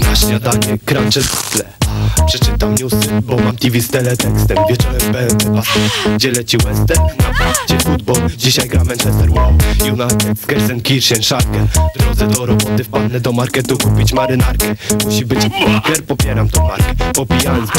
Na śniadanie cruncher w tle Przeczytam newsy, bo mam TV z teletekstem. Wieczorem będę pasem, gdzie leci western. Gdzie futbol, dzisiaj gra Manchester Wow, United, Gelsenkirchen, Schalke. W drodze do roboty wpadnę do marketu kupić marynarkę. Musi być bunker, popieram tą markę. Popijając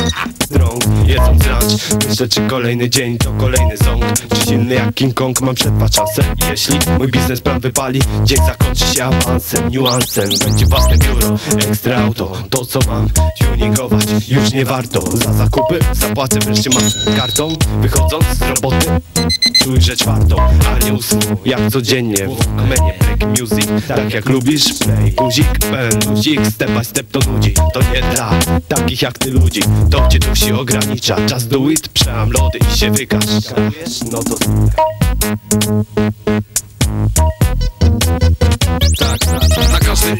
strong, jedząc lunch. Myślę czy kolejny dzień to kolejny ząg Czy silny jak King Kong mam przetrwać szansę Jeśli mój biznes plan wypali Dzień zakończy się awansem, niuansem. Będzie własne biuro, ekstra auto To co mam tuningować już nie warto Za zakupy zapłacę wreszcie mam kartą. Wychodząc z roboty Czuj, że czwartą, a nie Jak codziennie w menu break music Tak jak lubisz, play guzik Pełen luzik, step by step to nudzi To nie dla takich jak ty ludzi. To gdzie tu się ogranicza. Just do it, przełam lody i się wykaż no to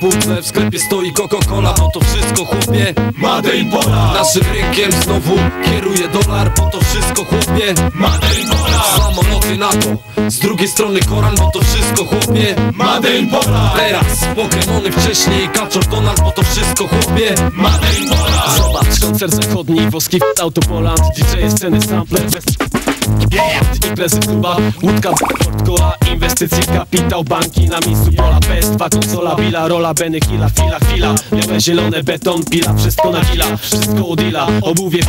półce w sklepie stoi Coca-Cola Bo to wszystko chłopie Made in Poland. Naszym rynkiem znowu kieruje dolar Bo to wszystko chłopie Made in Poland. Samoloty NATO. Z drugiej strony Koran Bo to wszystko chłopie Made in Poland. Teraz Pokemony wcześniej Kaczor Donald Bo to wszystko chłopie Made in Poland. Zobacz, koncert zachodni, woski w autopoland DJ sceny, sampler, bez... Imprezy w klubach, łódka, port cola Inwestycje, kapitał, banki na miejscu pola PS2, konsola, bila, rola, Benny, Hilla, fila, chwila Białe, zielone, beton, pila, wszystko na kila Wszystko od ila, obuwie,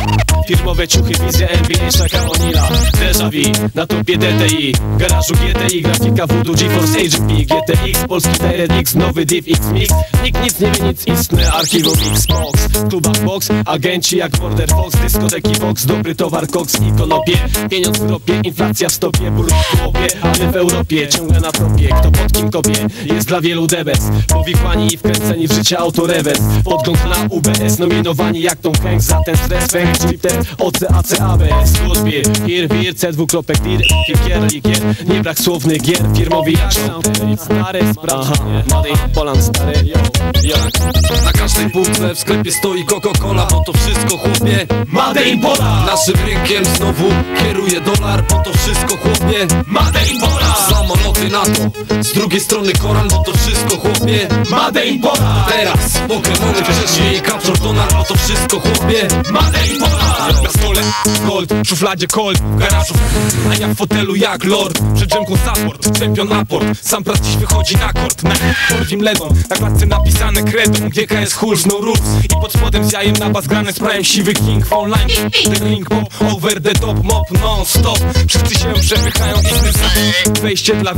firmowe ciuchy, wizja NBA, Shaka O'Neala Deja vu, na topie DTI W garażu GTI, grafika Voodoo, GeForce HGP GTX, polski DirectX, nowy Div X Mix. Nikt nic nie wie, nic istne, archiwum Xbox W klubach box, agenci jak Border Fox. Dyskoteki Vox, dobry towar Cox i konopie. Pieniądz w ropie, inflacja w stopie, ból w głowie A my w Europie, ciągle na tropie Kto pod kim kopie, jest dla wielu debes Powikłani i wkręceni w życie autorewes. Podgląd na UBS, nominowani jak Tom Hanks Za ten stres, chip test, OCAC, ABS Odbier, hier, wir, C, dwukropek, tir, kier, likier Nie brak słownych gier, firmowy jak Sound Stare sprawy, Made in Poland, stare, yo, yo. Na każdej półce w sklepie stoi Coca-Cola Bo to wszystko chłopie Made in Poland! Naszym rynkiem znowu kieruje dolar Bo to wszystko chłopie Made in Samoloty NATO Z drugiej strony Koran Bo to wszystko chłopie Made in Poland Teraz Pokemony wcześniej Kaczor Donald Bo to wszystko chłopie Made in Poland Na stole gold, w szufladzie cold W garażu, a ja w fotelu jak lord Przed drzemką support, czempion aport Sam prac dziś wychodzi na kort Na Korwim Ledon, na klatce napisane kredą GKS Hulz, no rules I pod spodem z jajem na bas grane z prajem siwy king Online, the link pop, over the top Mop non stop, wszyscy się przepychają i Wejście dla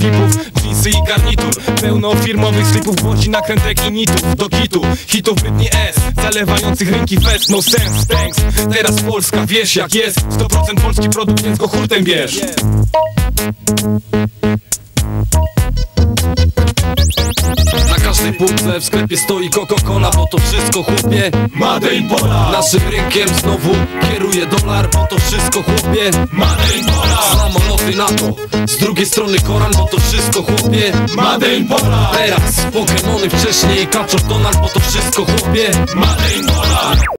Jeansy i garnitur Pełno firmowych slipów, gwoździ nakrętek i nitów Do kitu, hitów Britney S Zalewających rynki fest, no sense, thanks. Teraz Polska, wiesz jak jest. 100% polski produkt, więc go hurtem bierz. Na każdej półce w sklepie stoi Coca-Cola Bo to wszystko chłopie Made in Poland. Naszym rynkiem znowu kieruje dolar Bo to wszystko chłopie Made in Samoloty NATO Z drugiej strony Koran Bo to wszystko chłopie. Made in Poland Teraz Pokemony wcześniej Kaczor Donald Bo to wszystko chłopie. Made in Poland